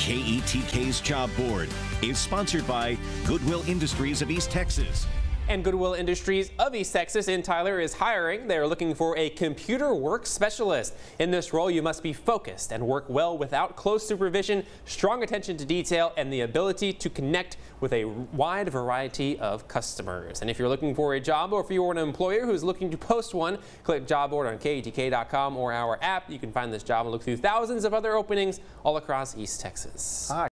KETK's Job Board is sponsored by Goodwill Industries of East Texas. And Goodwill Industries of East Texas in Tyler is hiring. They're looking for a computer work specialist. In this role, you must be focused and work well without close supervision, strong attention to detail, and the ability to connect with a wide variety of customers. And if you're looking for a job or if you're an employer who's looking to post one, click job board on KETK.com or our app. You can find this job and look through thousands of other openings all across East Texas. Hi.